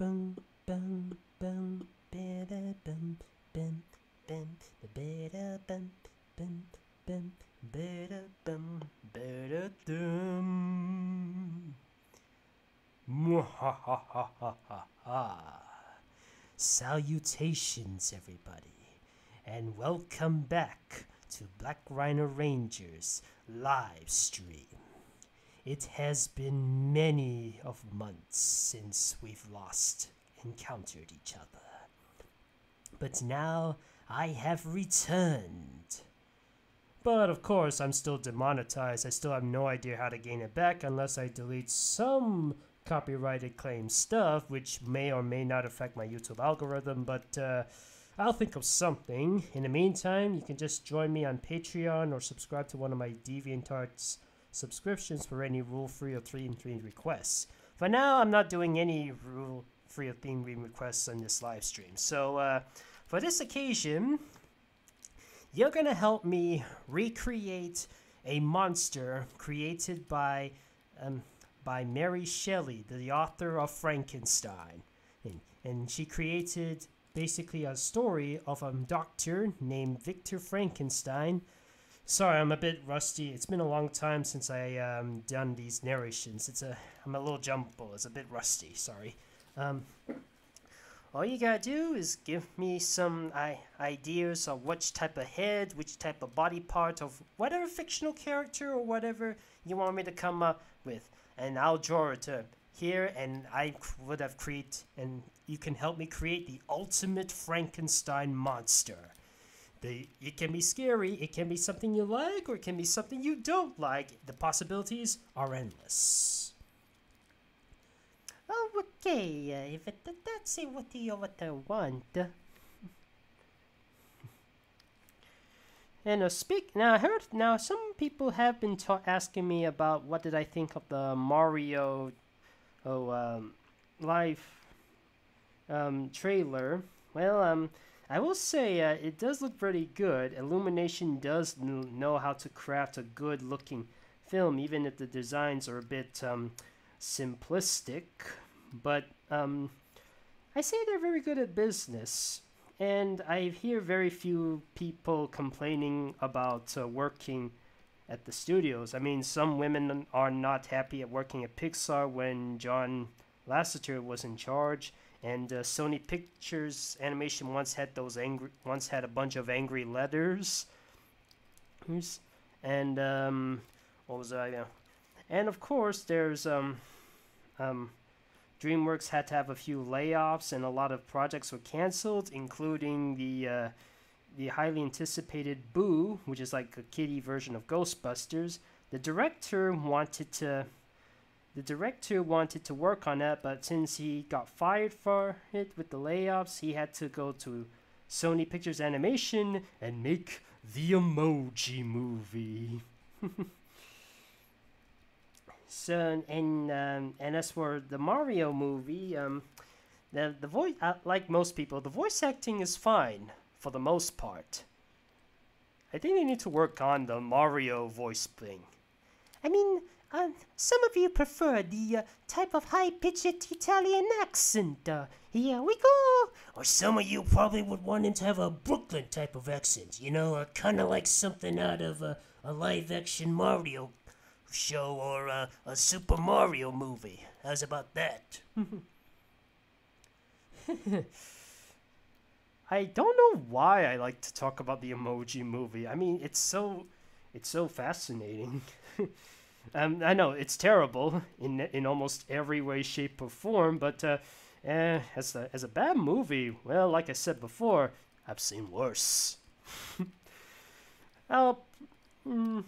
Bum, bum, bum, ba-da, bum, bum, bum, ba-da, bum, bum, bum, ba-da, bum, ba-da, dum. Salutations, everybody, and welcome back to Black Rhino Rangers live stream. It has been many of months since we've last encountered each other. But now I have returned. But of course, I'm still demonetized. I still have no idea how to gain it back unless I delete some copyrighted claim stuff, which may or may not affect my YouTube algorithm. But uh, I'll think of something. In the meantime, you can just join me on Patreon or subscribe to one of my DeviantArts subscriptions for any rule free or theme free requests. For now, I'm not doing any rule free or theme requests on this live stream. So, uh, for this occasion, you're gonna help me recreate a monster created by um, by Mary Shelley, the author of Frankenstein, and, and she created basically a story of a doctor named Victor Frankenstein. Sorry, I'm a bit rusty. It's been a long time since I um, done these narrations. It's a I'm a little jumble. It's a bit rusty. Sorry. Um, all you gotta do is give me some I- ideas of which type of head, which type of body part of whatever fictional character or whatever you want me to come up with, and I'll draw it to here, and I would have create, and you can help me create the ultimate Frankenstein monster. The, it can be scary, it can be something you like, or it can be something you don't like. The possibilities are endless. Oh, okay. Uh, if it, that's it, what do you what I want? And uh, speak now. I heard now some people have been asking me about what did I think of the Mario, oh um, um, trailer. Well, um, I will say uh, it does look pretty good. Illumination does kn- know how to craft a good looking film, even if the designs are a bit um, simplistic. But um, I say they're very good at business. And I hear very few people complaining about uh, working at the studios. I mean, some women are not happy at working at Pixar when John Lasseter was in charge, and uh, Sony Pictures Animation once had those angry, once had a bunch of angry letters. And um, what was I? Uh, and of course, there's um, um, DreamWorks had to have a few layoffs, and a lot of projects were canceled, including the uh, the highly anticipated Boo, which is like a kiddie version of Ghostbusters. The director wanted to the director wanted to work on that, but since he got fired for it with the layoffs, he had to go to Sony Pictures Animation and make the Emoji Movie. So and um, and as for the Mario movie, um, the the voice uh, like most people, the voice acting is fine for the most part. I think they need to work on the Mario voice thing. I mean, uh, some of you prefer the uh, type of high-pitched Italian accent. Uh, here we go. Or some of you probably would want him to have a Brooklyn type of accent. You know, uh, kind of like something out of a, live-action Mario show or a, a Super Mario movie. How's about that? I don't know why I like to talk about the Emoji Movie. I mean, it's so it's so fascinating. um, I know it's terrible in in almost every way, shape, or form, but uh, eh, as a as a bad movie, well, like I said before, I've seen worse. oh, mm,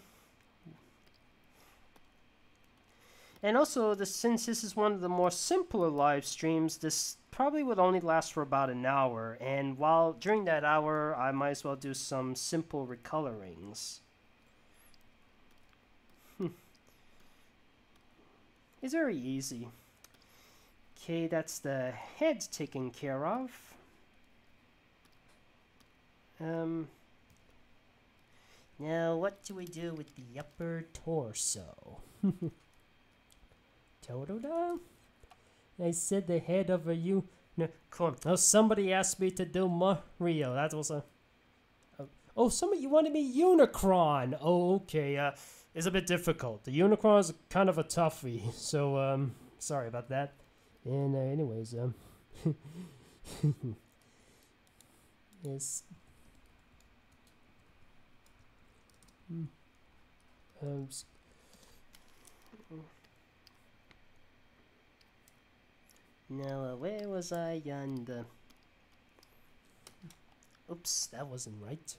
And also, the, since this is one of the more simpler live streams, this probably would only last for about an hour. And while during that hour, I might as well do some simple recolorings. It's very easy. Okay, that's the head taken care of. Um. Now, what do we do with the upper torso? Ta-da-da. I said the head of a unicorn. Oh, somebody asked me to do Mario. That was a. Oh, oh somebody you wanted me Unicron. Oh, okay. Uh, it's a bit difficult. The Unicron is kind of a toughie. So, um, sorry about that. And uh, anyways, um, yes. Hmm. Um, now, uh, where was I on the... Oops, that wasn't right.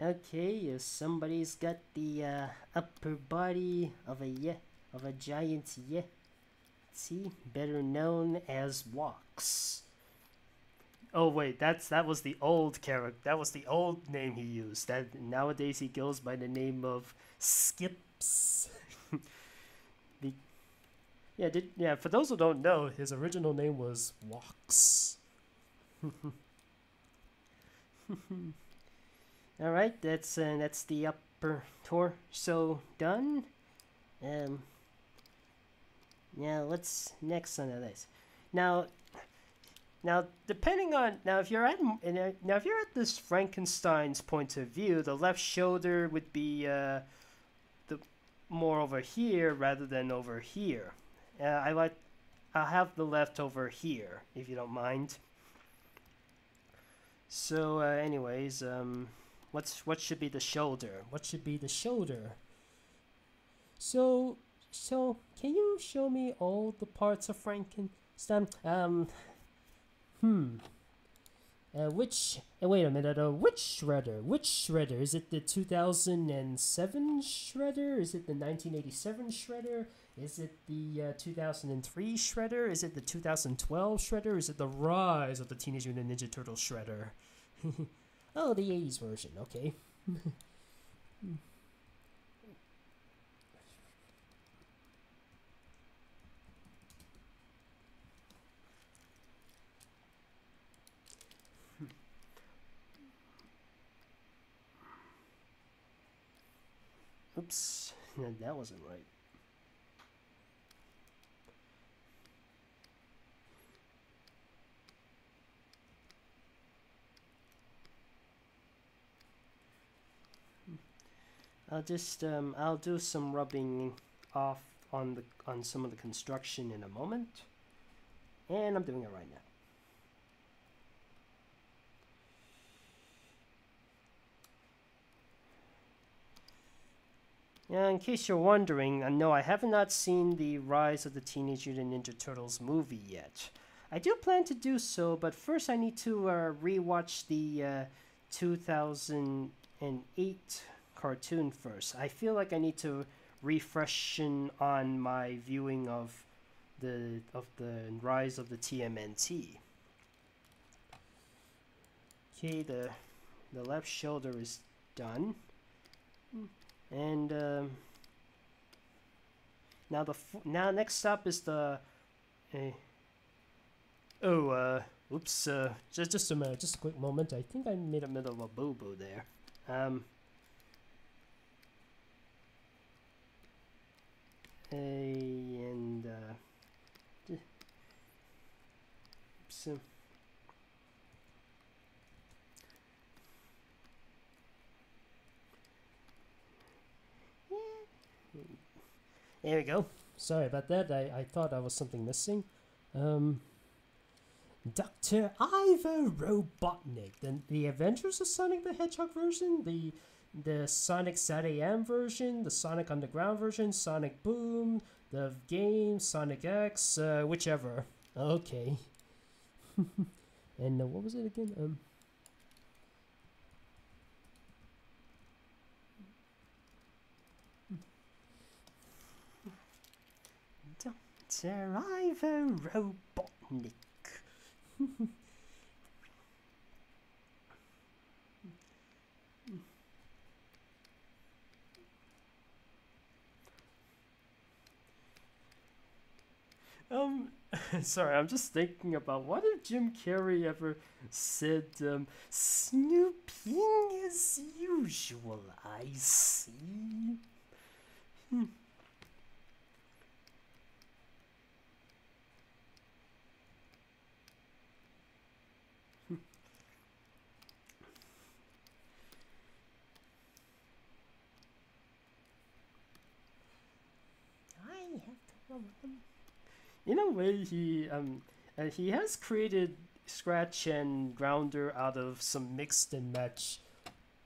Okay, somebody's got the uh, upper body of a yeah of a giant See, better known as Walks. Oh wait, that's that was the old character. That was the old name he used. That nowadays he goes by the name of Skips. the yeah, did yeah. For those who don't know, his original name was Walks. All right, that's uh, that's the upper torso done. Um, yeah, let's next on this. Now, now depending on now if you're at now if you're at this Frankenstein's point of view, the left shoulder would be uh, the more over here rather than over here. Uh, I like I'll have the left over here if you don't mind. So, uh, anyways, um. What's what should be the shoulder? What should be the shoulder? So so can you show me all the parts of Frankenstein? Um hmm. Uh, which uh, wait a minute, uh, which shredder? Which shredder? Is it the 2007 shredder? Is it the 1987 shredder? Is it the uh, 2003 shredder? Is it the 2012 shredder? Is it the rise of the Teenage Mutant Ninja Turtle shredder? Oh, the 80s version, okay. Oops, that wasn't right. I'll just um, I'll do some rubbing off on the on some of the construction in a moment and I'm doing it right now Yeah, in case you're wondering, no, I have not seen the Rise of the Teenage Mutant Ninja Turtles movie yet. I do plan to do so, but first I need to uh, rewatch the uh, 2008 cartoon first. I feel like I need to refreshen on my viewing of the of the rise of the TMNT. Okay, the the left shoulder is done, and um, now the now next up is the. Uh, oh, uh, oops! Uh, just just a minute, just a quick moment. I think I made a middle of a boo boo there. Um. And uh, so There we go. Sorry about that. I, I thought I was something missing. Um, Dr. Ivo Robotnik, the, the Adventures of Sonic the Hedgehog version, the the Sonic SatAM version, the Sonic Underground version, Sonic Boom, the game, Sonic X, uh, whichever. Okay. and uh, what was it again? Um, Dr. Ivo Robotnik. um, sorry, I'm just thinking about what if Jim Carrey ever said, um, snooping as usual, I see. Hmm. I have to run. In a way, he um uh, he has created Scratch and Grounder out of some mixed and match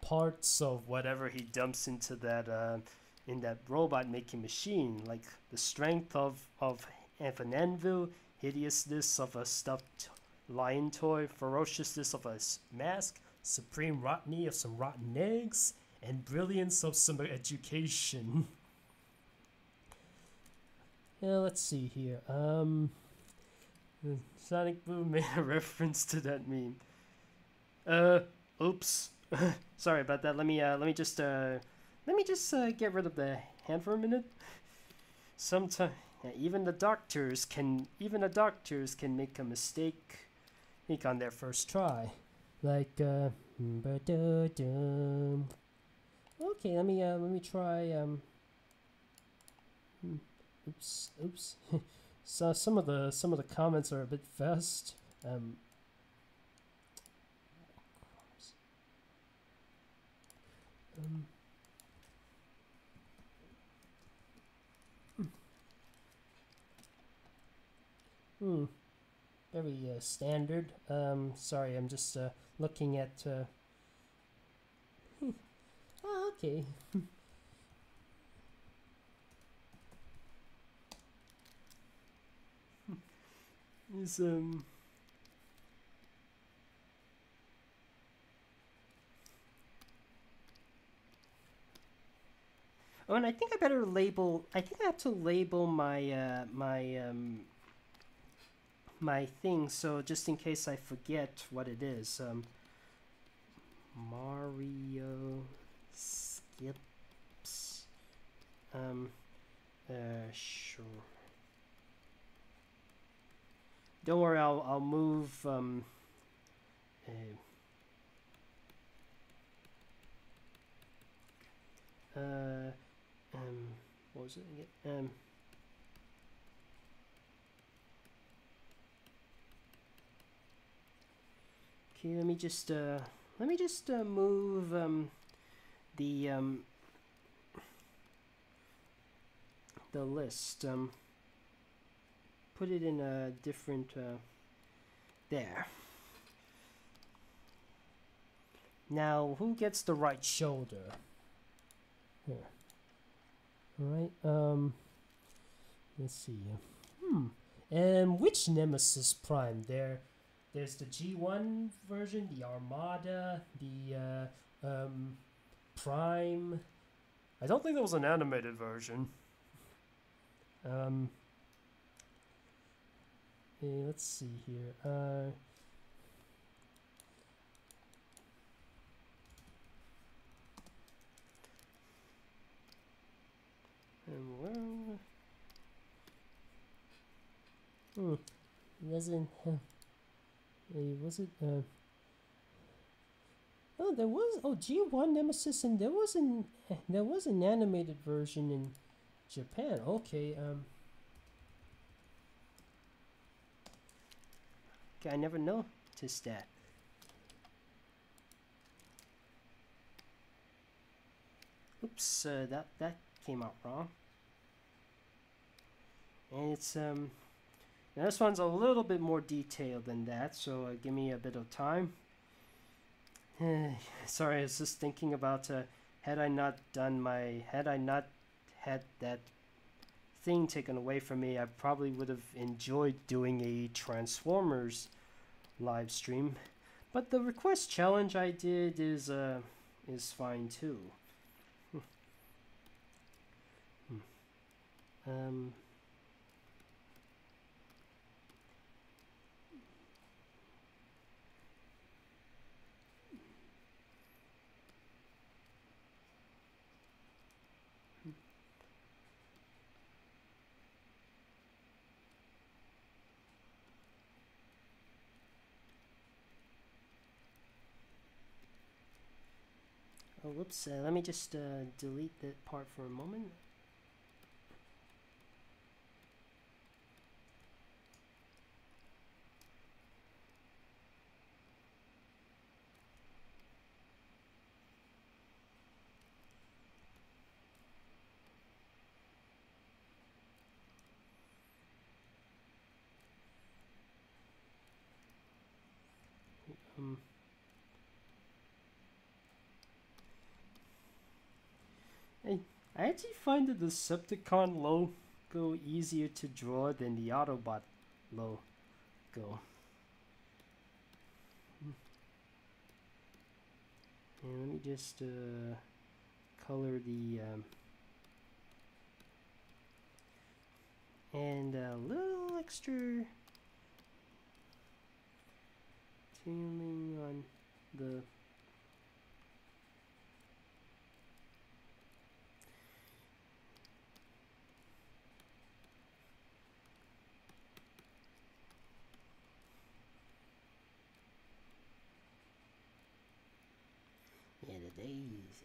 parts of whatever he dumps into that uh, in that robot making machine, like the strength of of, of an anvil, hideousness of a stuffed lion toy, ferociousness of a mask, supreme rottenness of some rotten eggs, and brilliance of some education. Yeah, let's see here. Um, Sonic Boom made a reference to that meme. Uh, oops. Sorry about that. Let me uh, let me just uh, let me just uh, get rid of the hand for a minute. Sometimes even the doctors can even the doctors can make a mistake. make on their first try, like uh, okay. Let me uh, let me try um. Hmm, Oops, oops. so some of the some of the comments are a bit fast. Um, um, hmm. Very uh, standard. Um, sorry, I'm just uh, looking at. Uh, oh, okay. is um Oh, and I think I better label. I think I have to label my uh, my um, my thing. So just in case I forget what it is, um, Mario skips. Um, uh, sure. Don't worry, I'll I'll move. Um, uh, uh, um, what was it again? Um, okay, let me just uh, let me just uh, move um, the um, the list. Um, put it in a different uh, there. Now, who gets the right shoulder? Here. All right. Um. Let's see. Hmm. And which Nemesis Prime? There, there's the G1 version, the Armada, the uh, um, Prime. I don't think there was an animated version. Um. Okay, let's see here. Uh, where? Hmm. Doesn't. Uh, was it? Uh, oh, there was. Oh, G1 Nemesis, and there was an there was an animated version in Japan. Okay. Um. I never noticed that. Oops, uh, that that came out wrong. And it's um, now this one's a little bit more detailed than that, so uh, give me a bit of time. Sorry, I was just thinking about uh, had I not done my had I not had that thing taken away from me, I probably would have enjoyed doing a Transformers live stream. But the request challenge I did is uh is fine too. Hmm. um whoops. Uh, let me just uh, delete that part for a moment. Um, I, I actually find the Decepticon logo easier to draw than the Autobot logo. And let me just uh, color the um, and a little extra tuning on the Yeah, the days.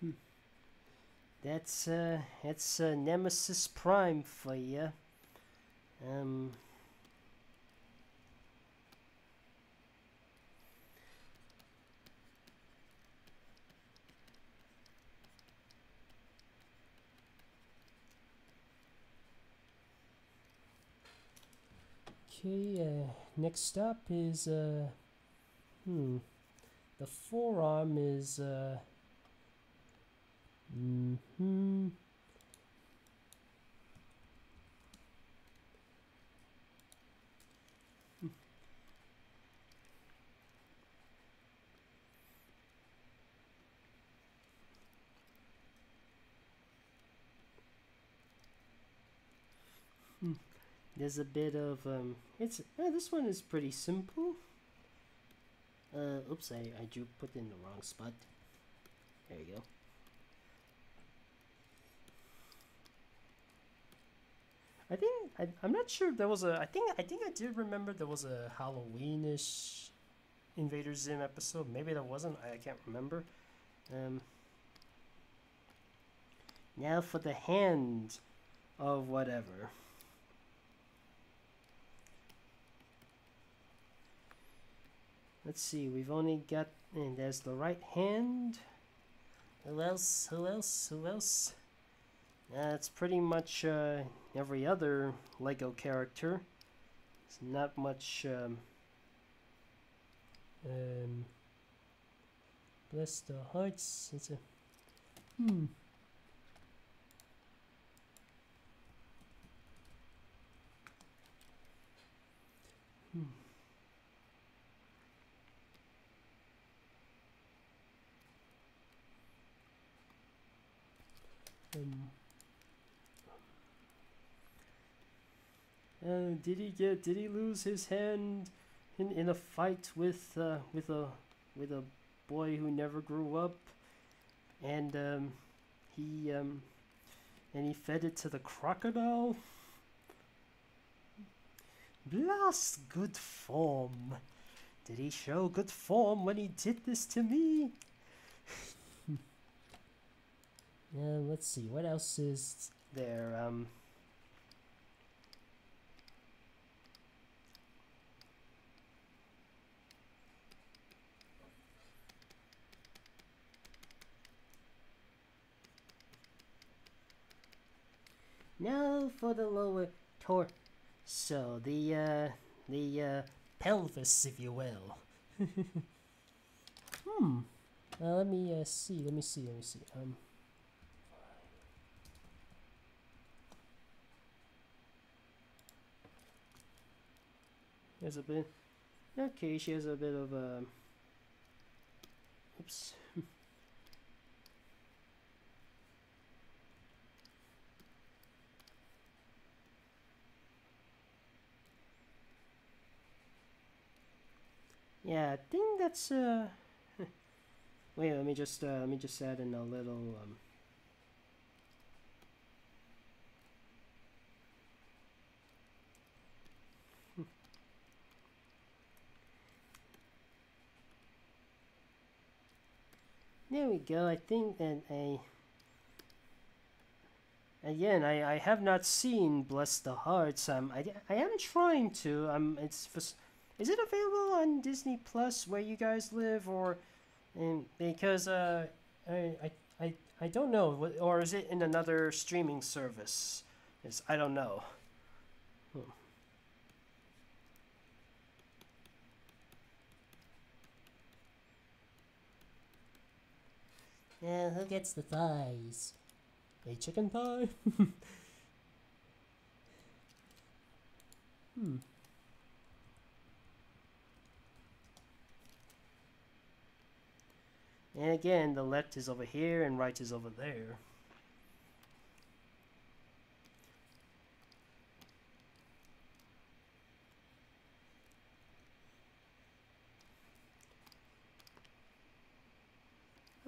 Hmm. That's uh, that's uh, Nemesis Prime for you. Um. Okay, uh, next up is, uh, hmm, the forearm is, uh, mm-hmm. There's a bit of um, it's this one is pretty simple. Uh, oops, I I drew put in the wrong spot. There you go. I think I, I'm not sure there was a I think I think I did remember there was a Halloweenish Invader Zim episode. Maybe there wasn't. I, I can't remember. Um. Now for the hand of whatever. Let's see, we've only got, and there's the right hand. Who else? Who else? Who else? That's pretty much uh, every other Lego character. It's not much. Um, um, bless the hearts. It's a. Hmm. Hmm. Um, uh, did he get? Did he lose his hand in in a fight with uh, with a with a boy who never grew up? And um, he um, and he fed it to the crocodile. Blast good form. Did he show good form when he did this to me? Uh, let's see, what else is there? Um, now for the lower torso, the uh, the uh, pelvis, if you will. hmm. Uh, let me uh, see. Let me see. Let me see. Um. There's a bit. Okay, she has a bit of a. Oops. yeah, I think that's uh. Wait, let me just uh, let me just add in a little um. There we go. I think that I. Again, I, I have not seen Bless the Hearts. Um, I, I am trying to. Um, it's for, is it available on Disney Plus where you guys live, or, um, because uh, I, I I I don't know, or is it in another streaming service? It's, I don't know. Hmm. Yeah, who gets the thighs? A chicken thigh? hmm. And again, the left is over here and right is over there.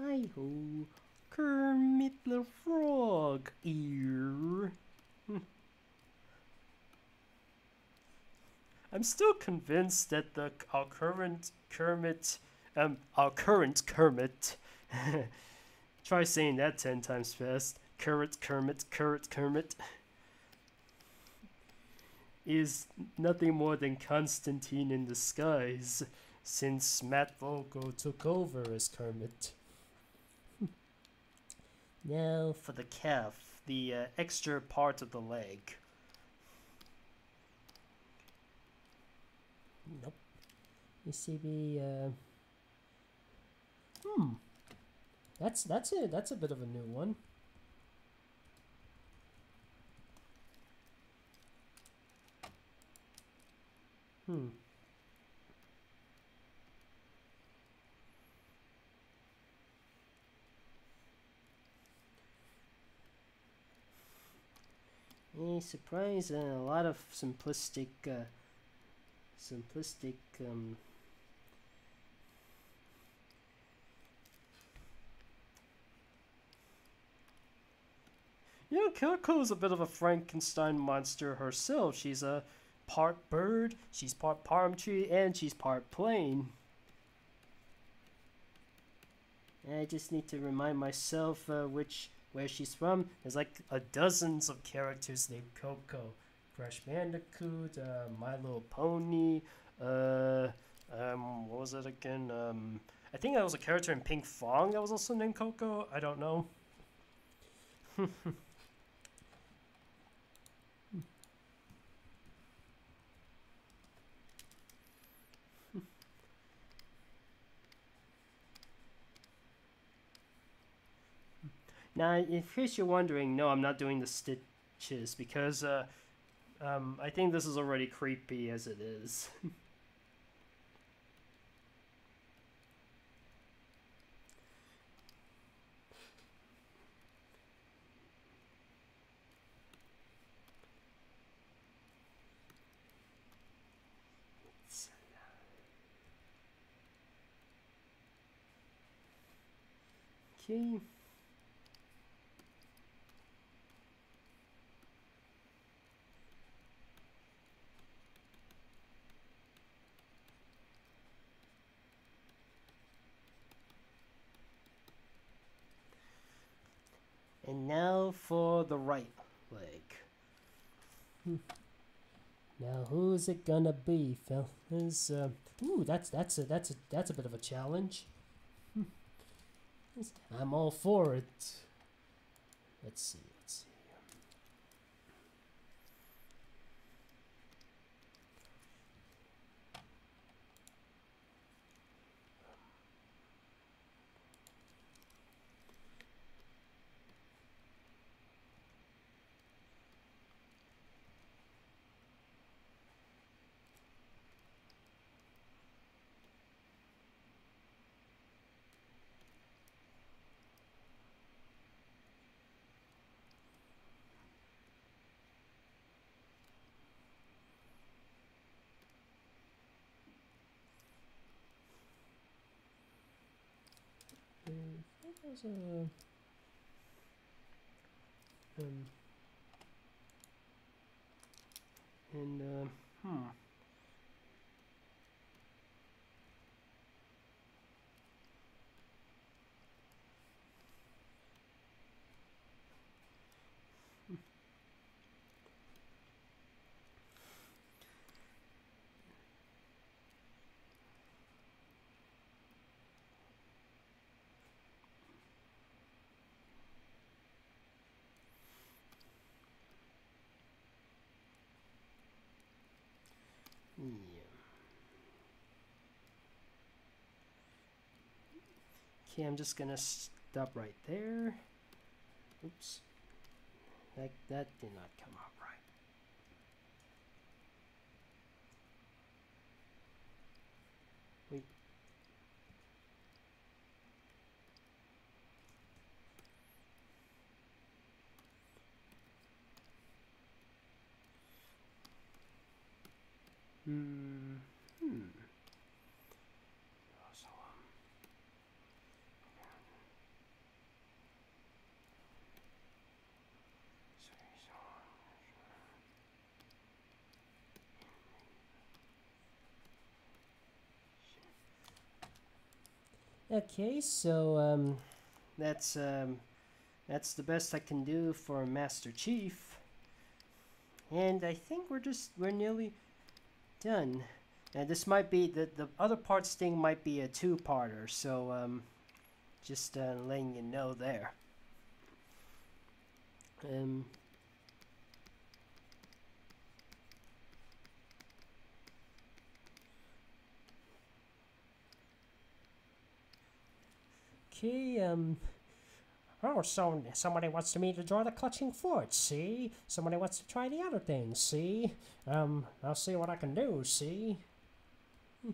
Hi ho, Kermit the Frog ear. I'm still convinced that the our current Kermit, um, our current Kermit. Try saying that ten times fast. Kermit, Kermit, Kermit, Kermit. Is nothing more than Constantine in disguise, since Matt Vogel took over as Kermit. Now for the calf, the uh, extra part of the leg. Nope. ECB. Uh, hmm. That's that's it. That's a bit of a new one. Hmm. Any surprise? Uh, a lot of simplistic, uh, simplistic. Um, you know, Kyoko is a bit of a Frankenstein monster herself. She's a part bird, she's part palm tree, and she's part plane. I just need to remind myself uh, which where she's from. There's like a dozens of characters named Coco. Crash Bandicoot, uh, My Little Pony, uh, um, what was it again? Um, I think there was a character in Pinkfong that was also named Coco. I don't know. Now, in case you're wondering, no, I'm not doing the stitches because uh, um, I think this is already creepy as it is. okay. For the right leg. Hmm. Now who's it gonna be, fellas? Uh, ooh, that's that's a that's a that's a bit of a challenge. Hmm. I'm all for it. Let's see. Let's see. There's a um and uh, hmm Okay, I'm just gonna stop right there. Oops. That, that did not come out right. Wait. Okay, so um, that's um, that's the best I can do for Master Chief, and I think we're just we're nearly done. And this might be the the other parts thing might be a two-parter, so um, just uh, letting you know there. Um, okay, um, Oh, so somebody wants me to draw the clutching foot, see? Somebody wants to try the other thing, see? Um, I'll see what I can do, see? Hmm.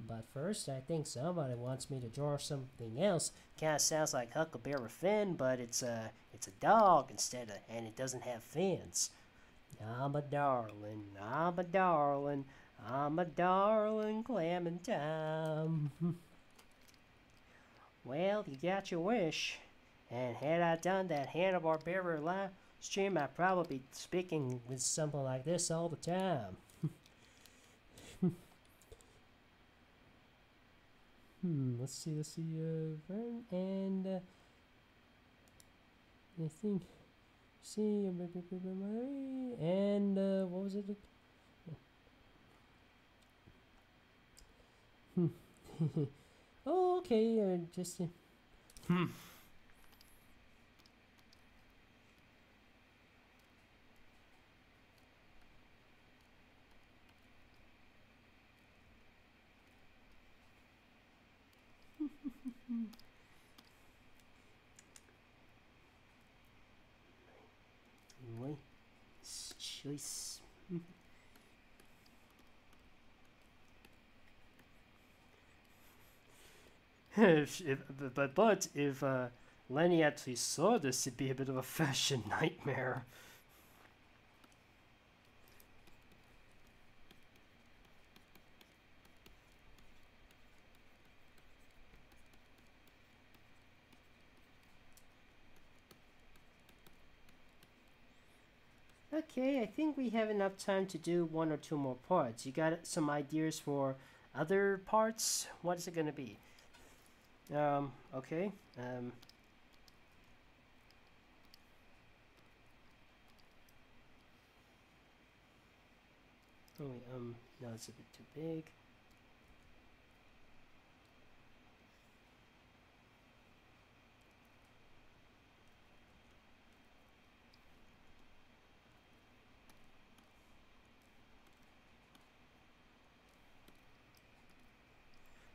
But first, I think somebody wants me to draw something else. kind of sounds like Huckleberry Finn, but it's a it's a dog instead of, and it doesn't have fins. I'm a darling, I'm a darling, I'm a darling Clementine. well, you got your wish, and had I done that Hanna Barbera live stream, I'd probably be speaking With something like this all the time. hmm, let's see, let's see, uh, Vern and, uh, I think, see, and, uh, what was it? Hmm. oh, okay, uh, just, uh, Hmm. Anyway, it's choice. If, if, but, but if uh, Lenny actually saw this, it'd be a bit of a fashion nightmare. Okay, I think we have enough time to do one or two more parts. You got some ideas for other parts? What is it going to be? Um, okay. Um, oh, wait, um, no, it's a bit too big.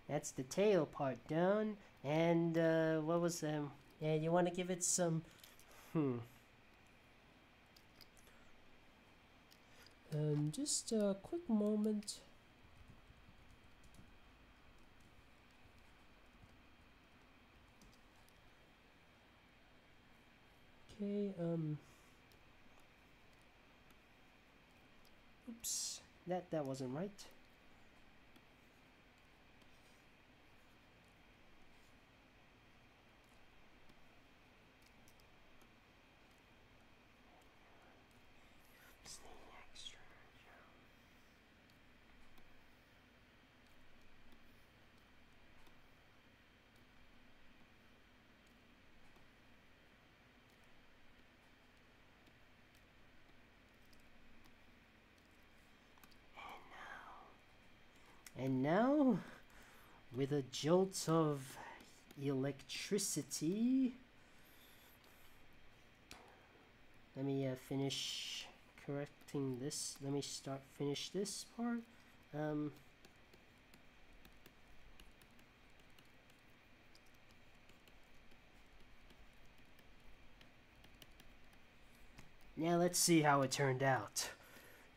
That's the tail part done. And uh, what was um? yeah, you want to give it some, Hmm. um, just a quick moment. Okay, um, Oops. That that wasn't right. And now, with a jolt of electricity, let me uh, finish correcting this. Let me start finish this part. Um, now let's see how it turned out.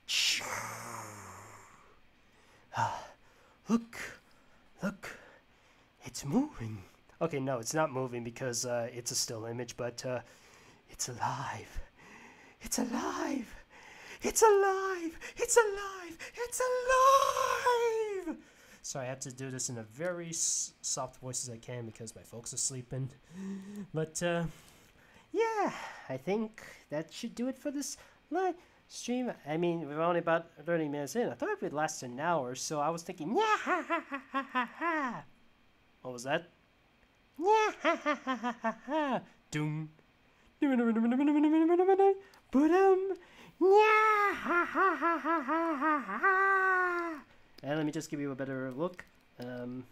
Look, look, it's moving. Okay, no, it's not moving because uh, it's a still image, but uh, it's alive. It's alive. It's alive. It's alive. It's alive. So I have to do this in a very soft voice as I can because my folks are sleeping. But uh, yeah, I think that should do it for this live stream. I mean, we're only about 30 minutes in. I thought it would last an hour, so I was thinking, yeah, ha ha ha ha ha ha. What was that? Yeah, ha ha ha ha ha ha. Doom. Ba-dum. Yeah, ha ha ha ha ha ha. And let me just give you a better look. Um.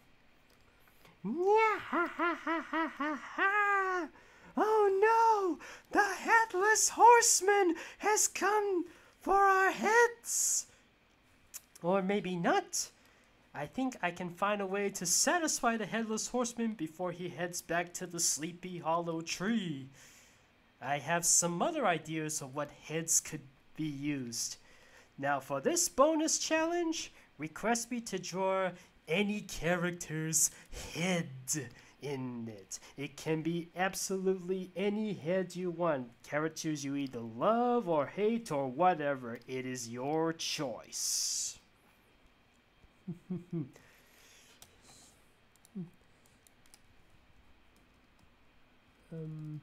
Yeah, ha ha ha ha ha ha. Oh no! The headless horseman has come for our heads! Or maybe not. I think I can find a way to satisfy the headless horseman before he heads back to the sleepy hollow tree. I have some other ideas of what heads could be used. Now, for this bonus challenge, request me to draw any character's head in it. It can be absolutely any head you want. Characters you either love or hate or whatever. It is your choice. Um.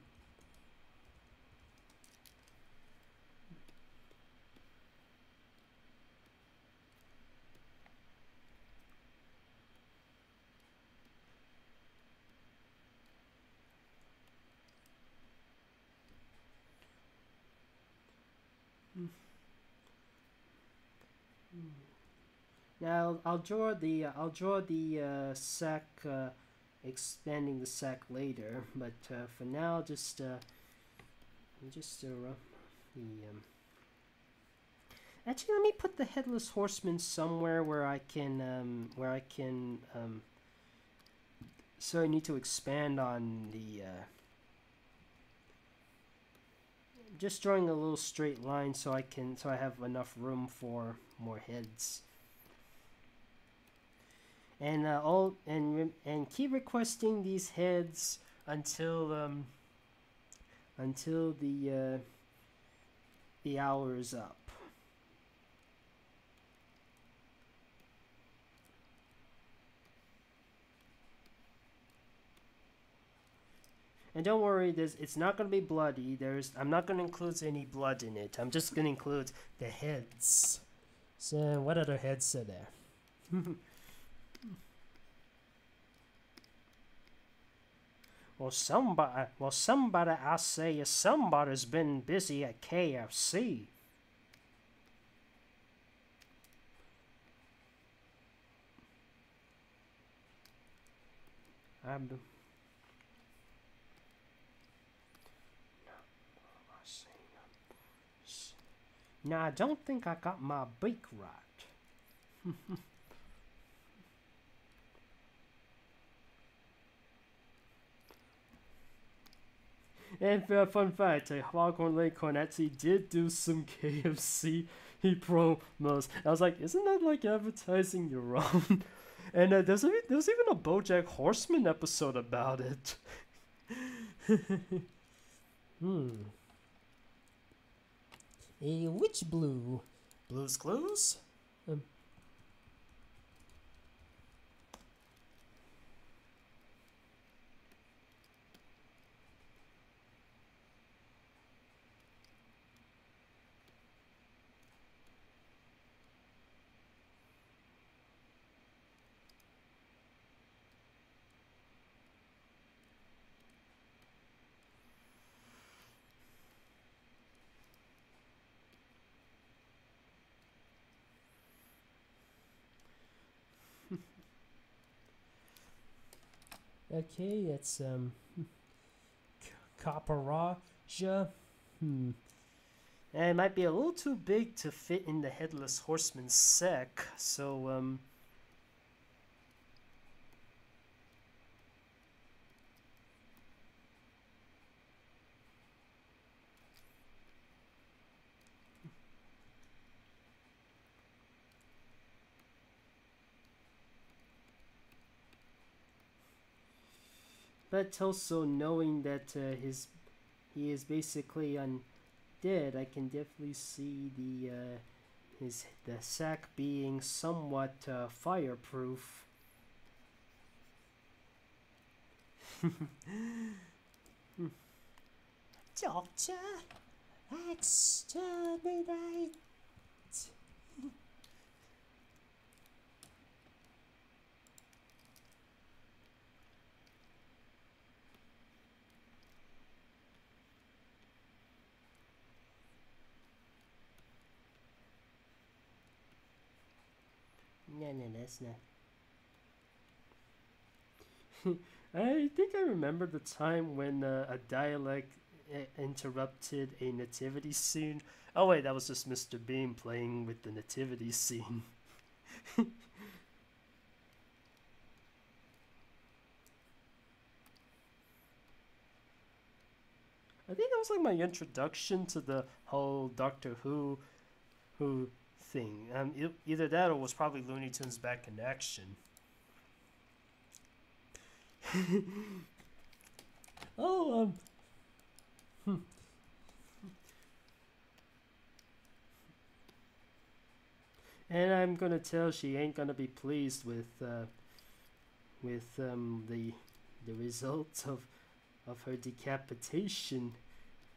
Now I'll draw the uh, I'll draw the uh, sack uh, expanding the sack later, but uh, for now just uh, just uh, the um, actually let me put the headless horseman somewhere where I can um, where I can um, so I need to expand on the uh, just drawing a little straight line so I can so I have enough room for more heads and uh, all and and keep requesting these heads until um until the uh, the hour is up. And don't worry, there's, it's not going to be bloody. There's I'm not going to include any blood in it. I'm just going to include the heads. So, what other heads are there? Well, somebody, well, somebody, I say, somebody's been busy at KFC. I'm. Now, I don't think I got my beak right. And for a fun fact, uh, Foghorn Leghorn actually did do some KFC he promos. I was like, isn't that like advertising your own? and uh, there's, even, there's even a BoJack Horseman episode about it. Hmm. A which blue? Blue's Clues? Um. Okay, it's um Caparaja. Hmm. And it might be a little too big to fit in the headless horseman's sack, so um but also knowing that uh, his he is basically undead, I can definitely see the uh, his the sack being somewhat uh, fireproof. Doctor, exterminate. I think I remember the time when uh, a Dalek uh, interrupted a nativity scene. Oh wait, that was just Mr. Bean playing with the nativity scene. I think that was like my introduction to the whole Doctor Who, Who thing. Um, either that or was probably Looney Tunes back in action. oh, um. hmm. And I'm gonna tell she ain't gonna be pleased with uh, with um, the the results of of her decapitation,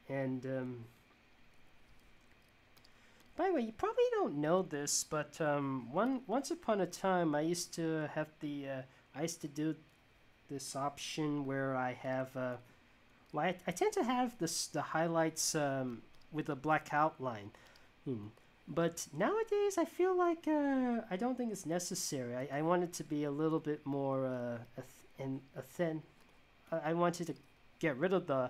and um, by the way, you probably don't know this, but um, one once upon a time, I used to have the uh, I used to do this option where I have uh, well, I, I tend to have this the highlights um, with a black outline, hmm. but nowadays I feel like uh, I don't think it's necessary. I, I want it to be a little bit more uh, a th- and a thin. I, I wanted to get rid of the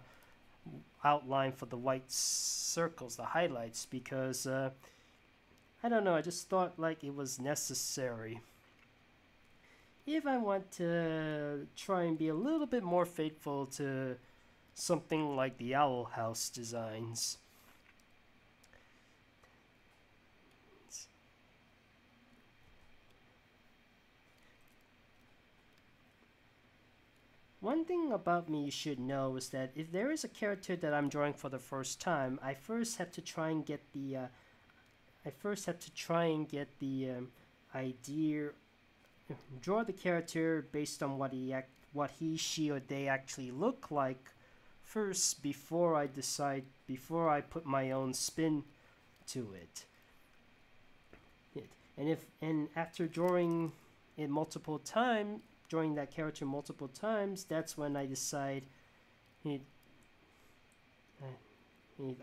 outline for the white circles, the highlights, because uh, I don't know, I just thought like it was necessary. If I want to try and be a little bit more faithful to something like the Owl House designs. One thing about me you should know is that if there is a character that I'm drawing for the first time, I first have to try and get the uh, I first have to try and get the um, idea draw the character based on what he act what he she or they actually look like first before I decide before I put my own spin to it. it and if and after drawing it multiple time drawing that character multiple times, that's when I decide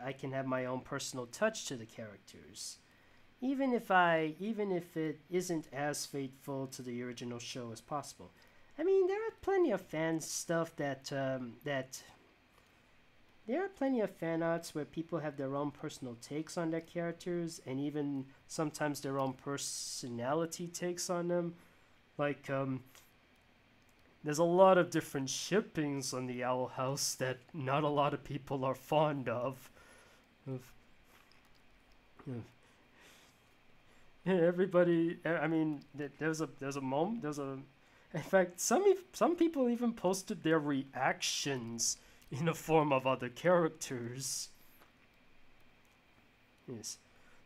I can have my own personal touch to the characters. Even if I even if it isn't as faithful to the original show as possible. I mean, there are plenty of fan stuff that um, that there are plenty of fan arts where people have their own personal takes on their characters and even sometimes their own personality takes on them. Like um, there's a lot of different shippings on the Owl House that not a lot of people are fond of. everybody, I mean, there's a there's a moment, there's a, in fact, some some people even posted their reactions in the form of other characters. Yes,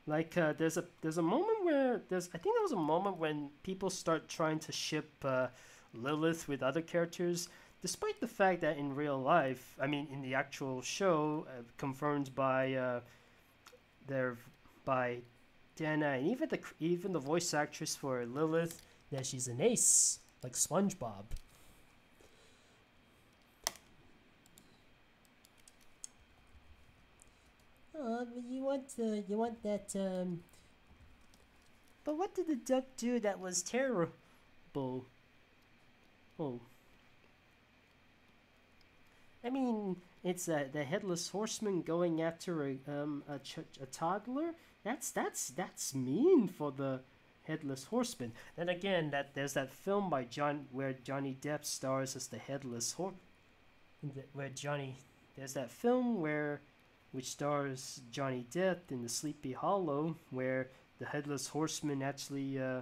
like uh, there's a there's a moment where there's I think there was a moment when people start trying to ship. Uh, Lilith with other characters, despite the fact that in real life, I mean, in the actual show, uh, confirmed by uh, their by Dana and even the even the voice actress for Lilith, that she's an ace like SpongeBob. Oh, but you want uh, you want that um. But what did the duck do that was terrible? Oh. I mean, it's uh, the headless horseman going after a um a, a toddler. That's that's that's mean for the headless horseman. Then again, that there's that film by John where Johnny Depp stars as the headless horse. Where Johnny, there's that film where, which stars Johnny Depp in the Sleepy Hollow, where the headless horseman actually uh,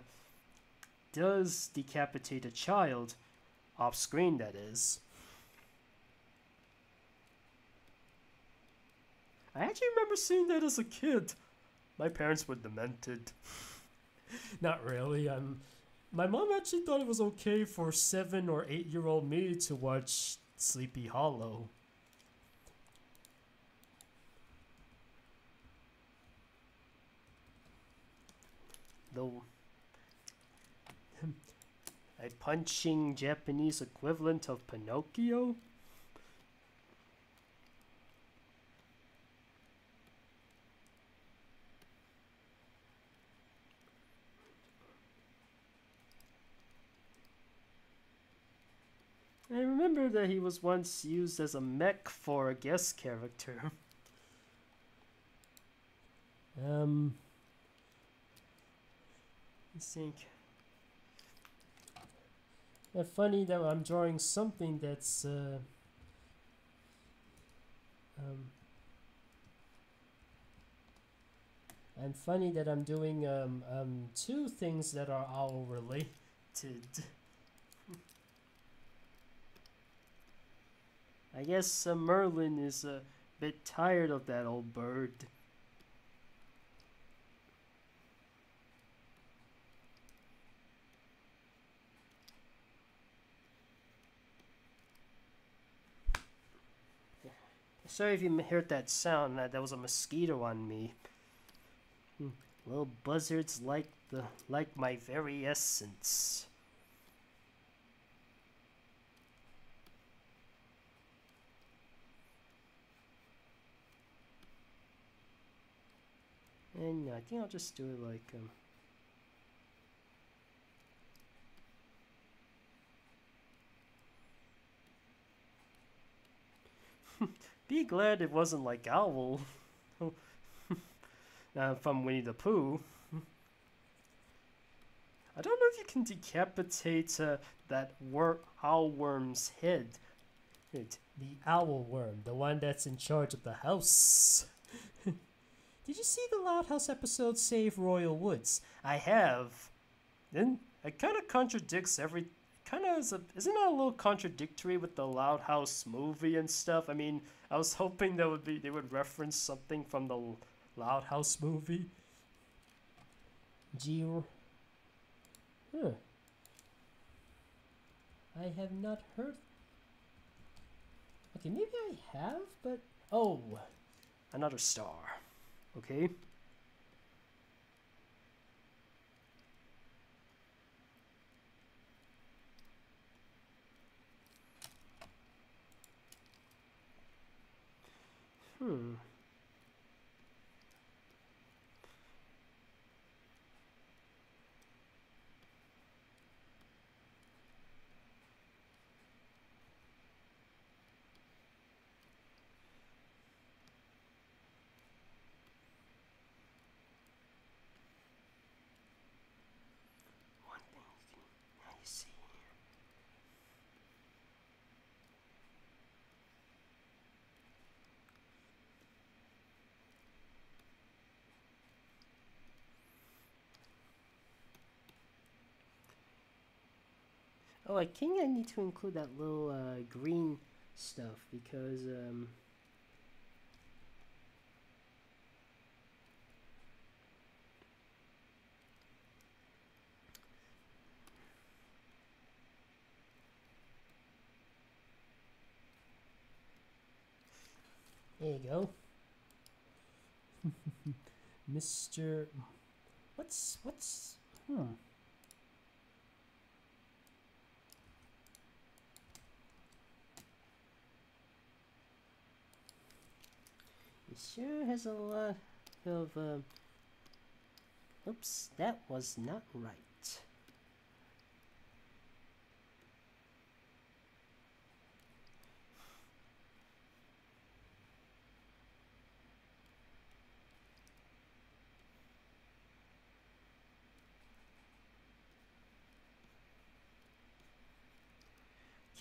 does decapitate a child, off screen that is. I actually remember seeing that as a kid. My parents were demented. Not really. Um, my mom actually thought it was okay for seven or eight year old me to watch Sleepy Hollow. Though a punching Japanese equivalent of Pinocchio? I remember that he was once used as a mech for a guest character. um, I think. Uh, funny that I'm drawing something that's uh, um, and funny that I'm doing um, um, two things that are all related. I guess uh, Merlin is a bit tired of that old bird. Sorry if you heard that sound. That there was a mosquito on me. Hmm, little buzzards like the like my very essence. And I think I'll just do it like um Be glad it wasn't like Owl uh, from Winnie the Pooh. I don't know if you can decapitate uh, that wor- owl worm's head. It, the owl worm, the one that's in charge of the house. Did you see the Loud House episode Save Royal Woods? I have. Then it kind of contradicts every. Kind of is a, isn't that a little contradictory with the Loud House movie and stuff? I mean, I was hoping that would be they would reference something from the Loud House movie. Gee, huh? I have not heard. Okay, maybe I have, but oh, another star. Okay. Hmm. Oh, I think I need to include that little uh, green stuff because um, There you go. Mr. What's what's hmm. Sure has a lot of um Oops, that was not right.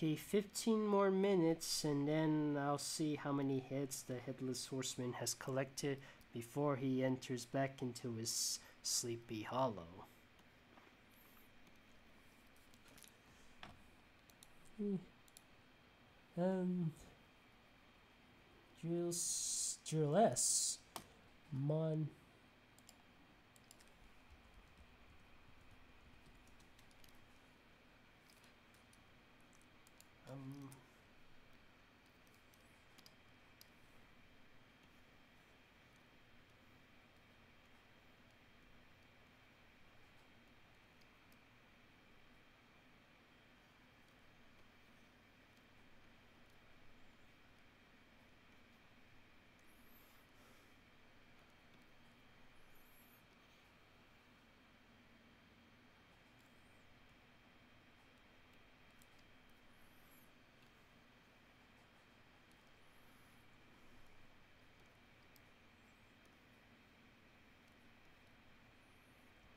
Okay, 15 more minutes, and then I'll see how many heads the Headless Horseman has collected before he enters back into his sleepy hollow. Um, Jules, Jules, Mon. Um,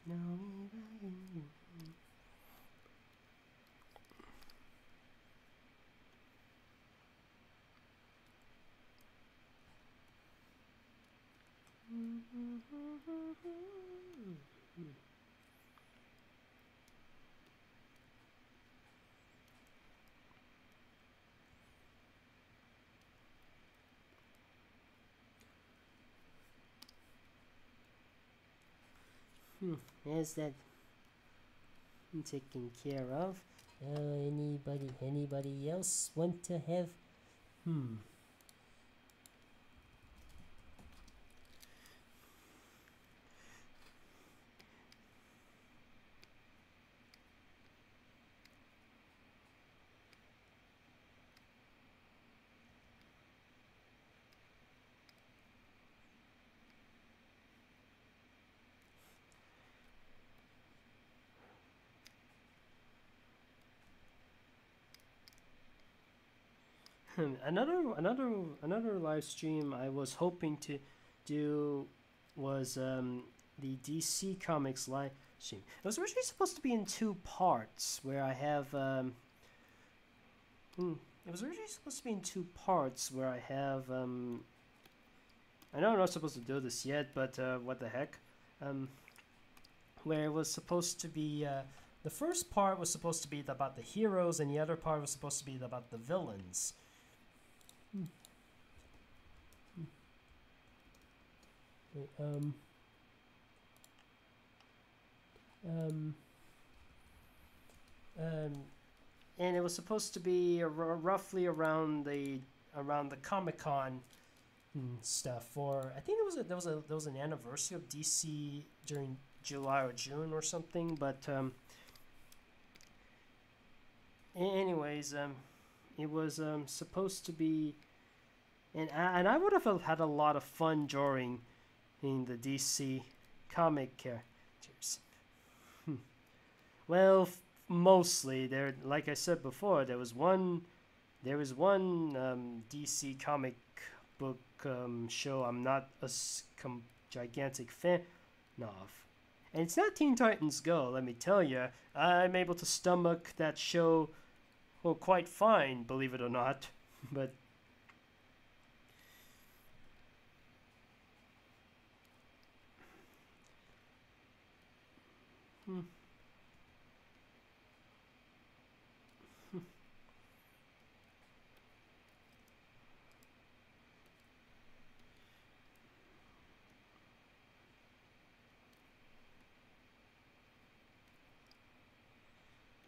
no. Hmm, there's that taken care of. Uh, anybody, anybody else want to have? Hmm. another another another live stream I was hoping to do was um, the DC Comics live stream. It was originally supposed to be in two parts, where I have. Um, hmm, it was originally supposed to be in two parts, where I have. Um, I know I'm not supposed to do this yet, but uh, what the heck? Um, where it was supposed to be. Uh, the first part was supposed to be about the heroes, and the other part was supposed to be about the villains. Wait, um. Um. Um, and it was supposed to be roughly around the around the Comic Con stuff. For I think there was a there was a there was an anniversary of DC during July or June or something. But um, anyways, um, it was um, supposed to be, and I, and I would have had a lot of fun drawing in the DC comic characters. Hmm. Well, mostly there. Like I said before, there was one. There was one um, DC comic book um, show I'm not a gigantic fan of, and it's not Teen Titans Go. Let me tell you, I'm able to stomach that show, well, quite fine, believe it or not. But Hmm.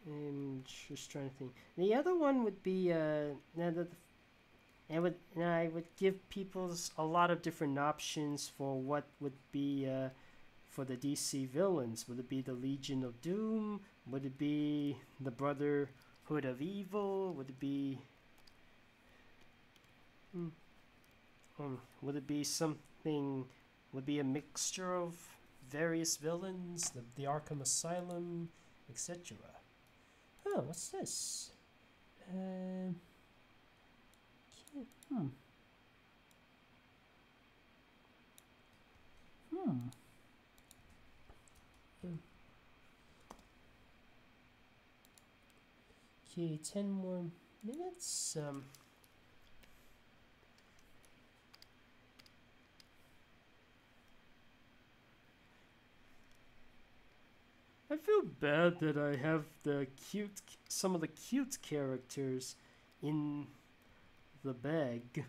I'm just trying to think. The other one would be uh, now that I would I would give people a lot of different options for what would be uh, for the DC villains. Would it be the Legion of Doom? Would it be the Brotherhood of Evil? Would it be hmm, um, would it be something? Would it be a mixture of various villains, the, the Arkham Asylum, etc. Oh, what's this? Okay, Hmm. Hmm. Okay, ten more minutes. Um, I feel bad that I have the cute, some of the cute characters in the bag.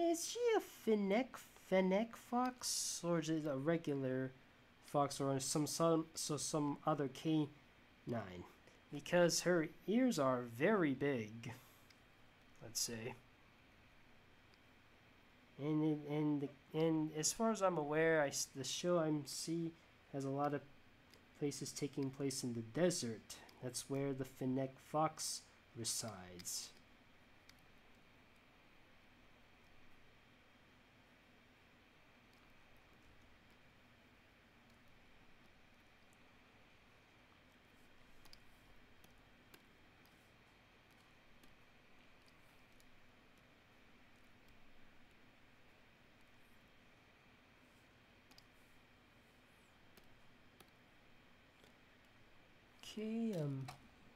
Is she a Fennec Fennec fox or is it a regular fox or some some so some other canine? Because her ears are very big. Let's say. And and and as far as I'm aware, I, the show I'm see has a lot of places taking place in the desert. That's where the Fennec fox resides. Okay, um,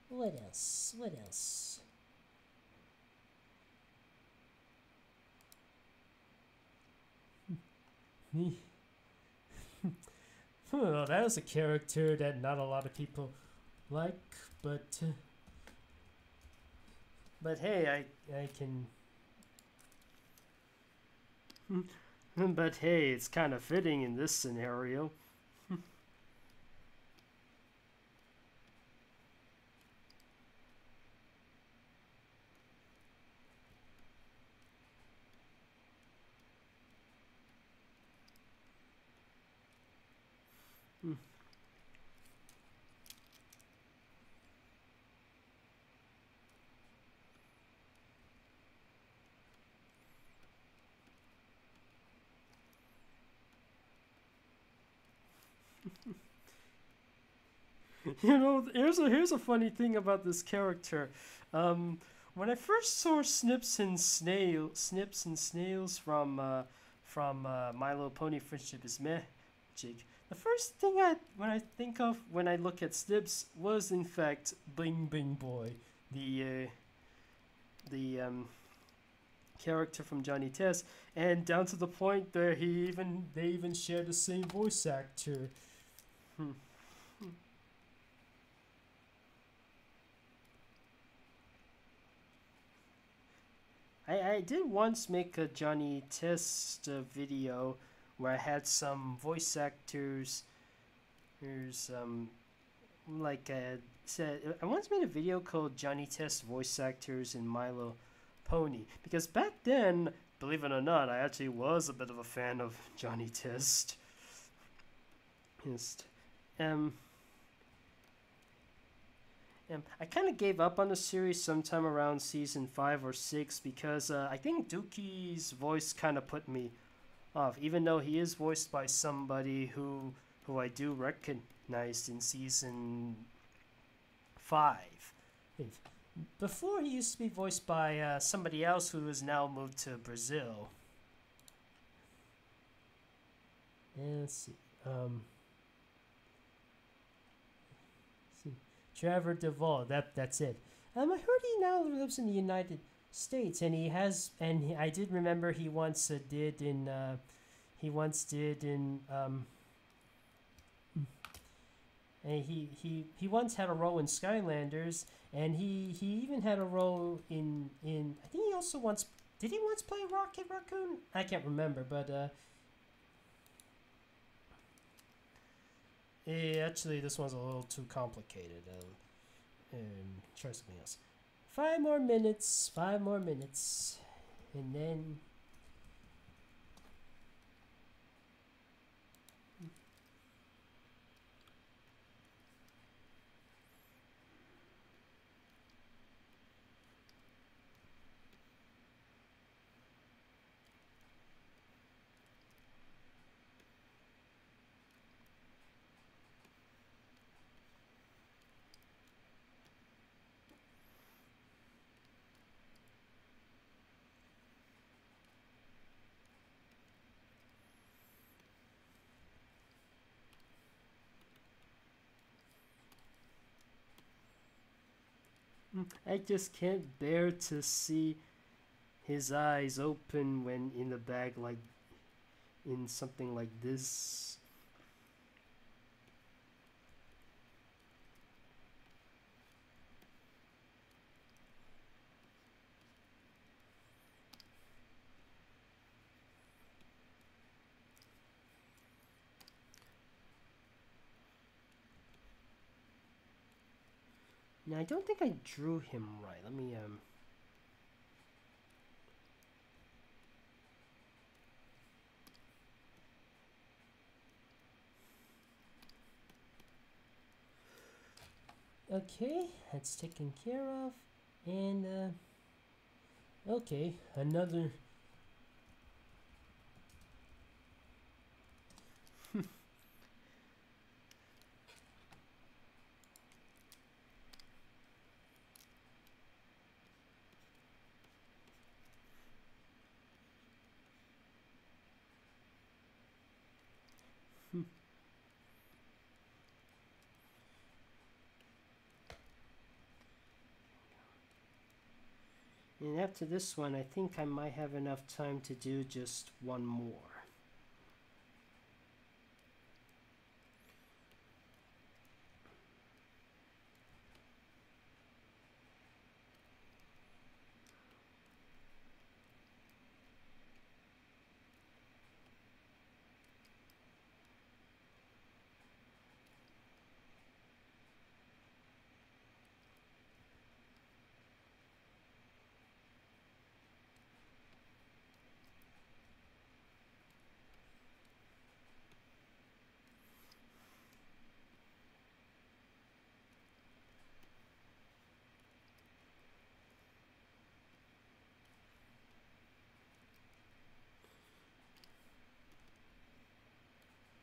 what else? What else? Well, that was a character that not a lot of people like, but uh, but hey, I I can. but hey, it's kind of fitting in this scenario. you know, here's a here's a funny thing about this character. Um, when I first saw Snips and Snail, Snips and Snails from uh, from uh, My Little Pony Friendship is Magic, the first thing I when I think of when I look at Snips was in fact Bling-Bling Boy, the uh, the um, character from Johnny Test, and down to the point where he even they even share the same voice actor. Hmm. I, I did once make a Johnny Test uh, video where I had some voice actors. There's um, like I said, I once made a video called Johnny Test voice actors in My Little Pony because back then, believe it or not, I actually was a bit of a fan of Johnny Test. Just, um, I kind of gave up on the series sometime around season five or six because uh, I think Dukey's voice kind of put me off, even though he is voiced by somebody who who I do recognize in season five. Before he used to be voiced by uh, somebody else who has now moved to Brazil. let's see. Um, Trevor Devall. That that's it. Um, I heard he now lives in the United States, and he has. And he, I did remember he once uh, did in. Uh, he once did in. Um, and he, he, he once had a role in Skylanders, and he, he even had a role in in. I think he also once did he once play Rocket Raccoon? I can't remember, but uh, Yeah, actually, this one's a little too complicated. Um, um, try something else. Five more minutes. Five more minutes, and then. Mm, I just can't bear to see his eyes open when in the bag like in something like this. Now I don't think I drew him right. Let me um Okay, that's taken care of. And, uh, okay, another. And after this one, I think I might have enough time to do just one more.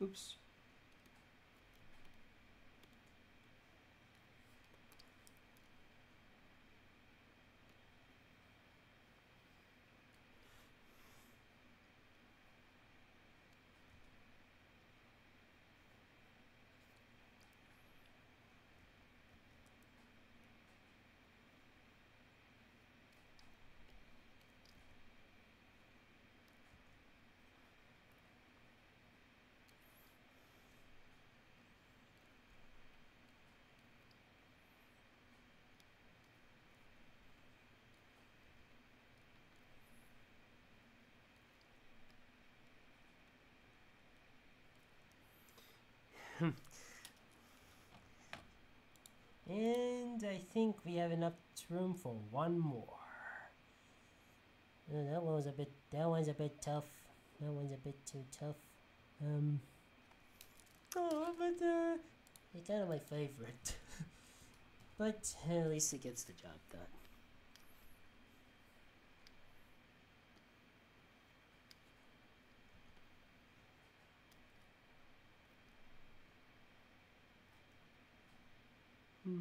Oops. And I think we have enough room for one more. Uh, that one was a bit. That one's a bit tough. That one's a bit too tough. Um. Oh, but uh, it's kind of my favorite. but at least it gets the job done. Hmm.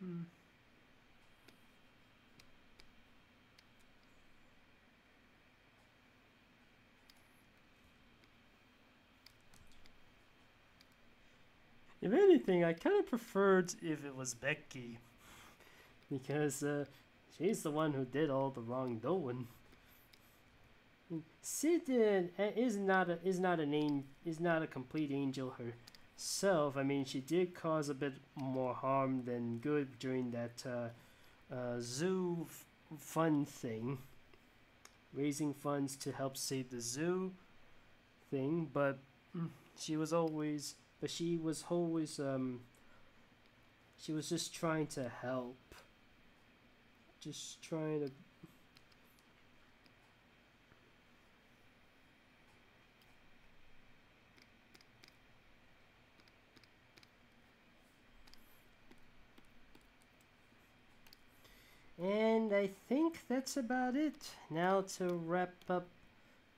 Hmm. If anything, I kind of preferred if it was Becky. Because uh, she's the one who did all the wrongdoing. Sid uh, is not a, is not an an, is not a complete angel herself. I mean, she did cause a bit more harm than good during that uh, uh, zoo f- fund thing, raising funds to help save the zoo thing. But mm, she was always, but she was always, um, she was just trying to help. Just trying to. And I think that's about it. Now to wrap up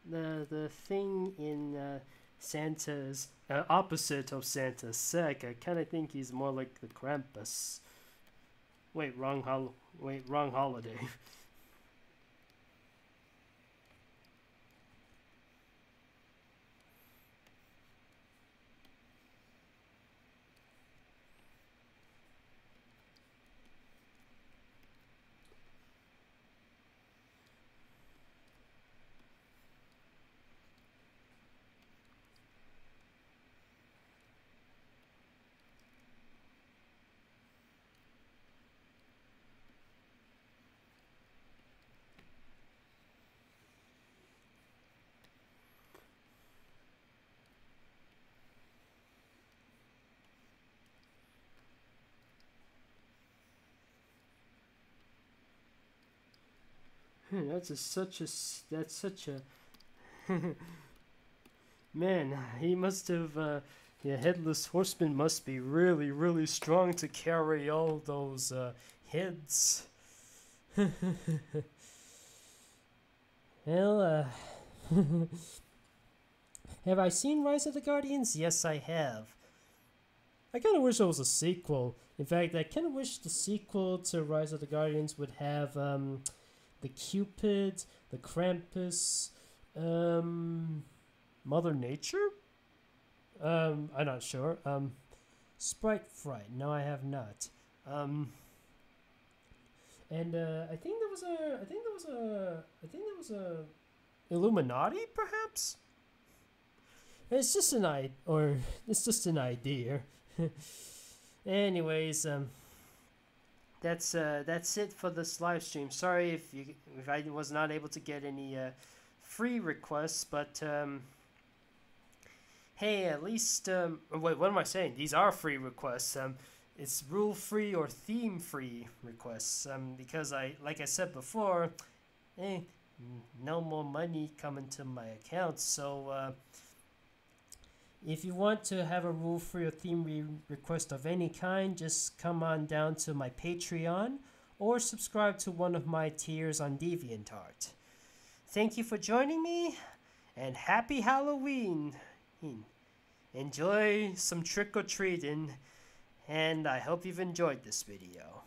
the the thing in uh, Santa's uh, opposite of Santa's sack. I kind of think he's more like the Krampus. Wait, wrong hol. Wait, wrong holiday. that's a, such a that's such a man. He must have. Uh, yeah, headless horseman must be really, really strong to carry all those uh, heads. well, uh, have I seen Rise of the Guardians? Yes, I have. I kind of wish there was a sequel. In fact, I kind of wish the sequel to Rise of the Guardians would have um, the Cupid, the Krampus, um, Mother Nature. Um, I'm not sure. Um, Sprite Fright. No, I have not. Um, and uh, I think there was a. I think there was a. I think there was a. Illuminati, perhaps. It's just an idea, or it's just an idea. Anyways, um, that's uh, that's it for this live stream. Sorry if you if I was not able to get any uh, free requests, but um, hey, at least um, wait, what am I saying? These are free requests. Um, it's rule free or theme free requests. Um, because I like I said before, eh, no more money coming to my account, so. Uh, if you want to have a rule free or theme re- request of any kind, just come on down to my Patreon or subscribe to one of my tiers on DeviantArt. Thank you for joining me and happy Halloween! Enjoy some trick or treating, and I hope you've enjoyed this video.